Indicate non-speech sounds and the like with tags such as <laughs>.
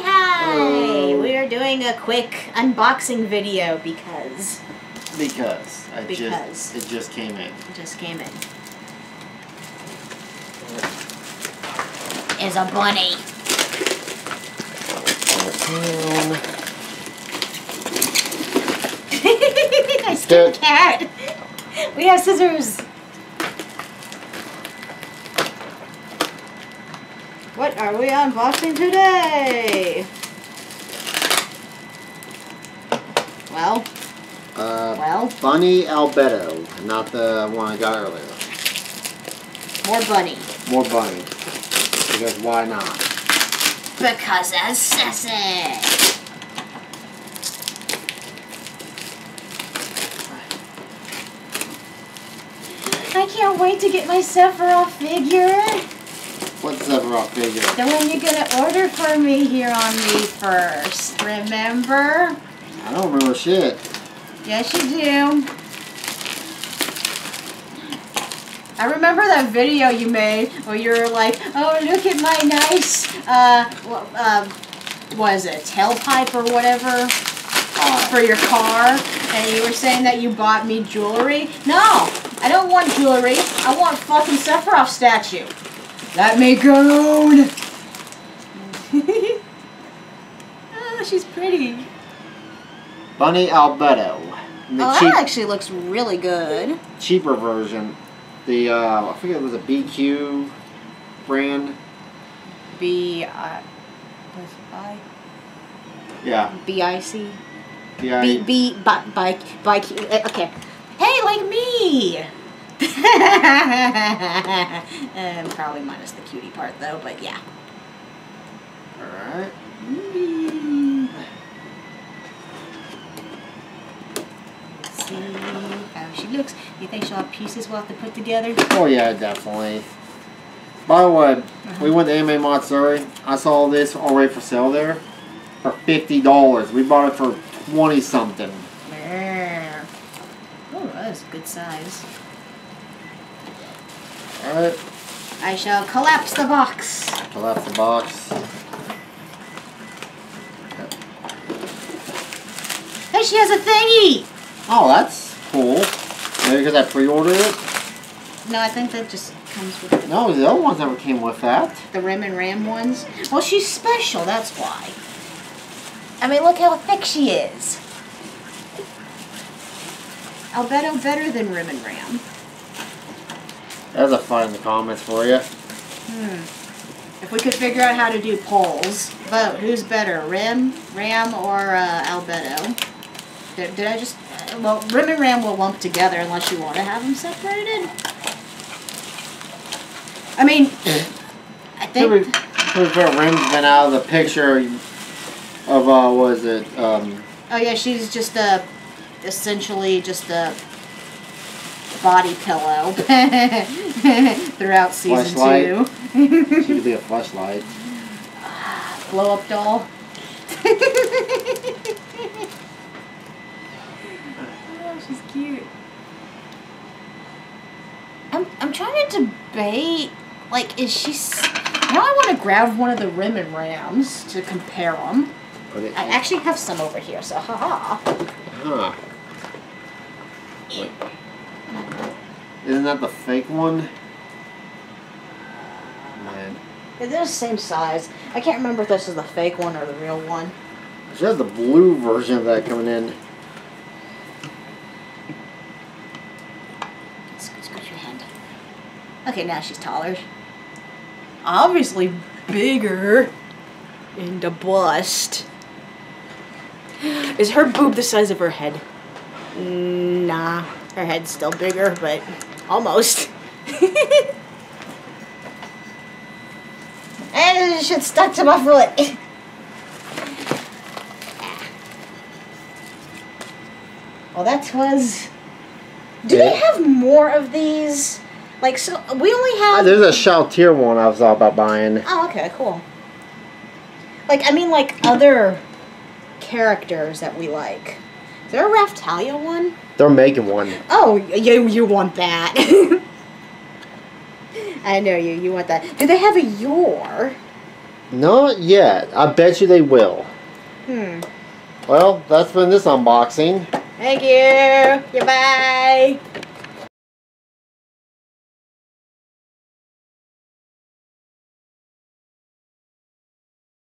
Hi, hi! We are doing a quick unboxing video because Because I Because. just it just came in. it just came in. Is a bunny. Mm-hmm. <laughs> I scared cat. We have scissors. What are we unboxing today? Well, Uh, well, Bunny Albedo, not the one I got earlier. more bunny. More bunny. Because why not? Because that's sassy. I can't wait to get my Sephiroth figure. What's the rock figure? The one you're gonna order for me here on me first. Remember? I don't remember shit. Yes, you do. I remember that video you made where you were like, "Oh, look at my nice, uh, wha- um, what is it, tailpipe or whatever for your car," and you were saying that you bought me jewelry. No, I don't want jewelry. I want fucking Sephiroth statue. Let me go. <laughs> oh, she's pretty. Bunny Albedo. The Oh, cheap, that actually looks really good. cheaper version. The uh, I forget it was a BQ brand. B I was I Yeah. B I C Yeah. B B bike bike. uh, Okay. Hey, like me. <laughs> <laughs> um, probably minus the cutie part though, but yeah. Alright. Let's see how she looks. You think she'll have pieces we'll have to put together? Oh yeah, definitely. By the way, we went to Anime Matsuri. I saw this already for sale there for fifty dollars. We bought it for twenty something. Yeah. Oh, that's a good size. Alright, I shall collapse the box. collapse the box. Hey, she has a thingy. Oh, that's cool. Maybe because I pre-ordered it. No, I think that just comes with it. No, the other ones never came with that. The Rem and Ram ones? Well, she's special, that's why. I mean, look how thick she is. Albedo better than Rem and Ram. There's a fun in the comments for you. Hmm. If we could figure out how to do polls, vote. Who's better, Rem, Ram, or uh, Albedo? Did, did I just... uh, Well, Rem and Ram will lump together unless you want to have them separated. I mean, I think... to be fair, Rem's been out of the picture of, uh, what is it, um, Oh yeah, she's just a essentially just a body pillow <laughs> <laughs> throughout season Fleshlight. two. <laughs> she could be a flashlight. <sighs> Blow up doll. oh, she's cute. I'm I'm trying to debate. Like, is she? Now I want to grab one of the Rem and Rams to compare them. I actually have some over here, so haha. Huh. Ah. Wait. Eh. Isn't that the fake one? Man. They're the same size. I can't remember if this is the fake one or the real one. She has the blue version of that coming in. Squish your hand. Okay, now she's taller. Obviously bigger in the bust. Is her boob the size of her head? Nah, her head's still bigger, but almost. <laughs> and this shit stuck to my foot. Well, that was. Do they have more of these? Like, so we only Ah, have. there's a Shalltear one I was thought about buying. Oh, okay, cool. Like, I mean, like other characters that we like. Is there a Raphtalia one? They're making one. Oh, you you want that? <laughs> I know you. You want that. Do they have a your? Not yet. I bet you they will. Hmm. Well, that's been this unboxing. Thank you. Goodbye.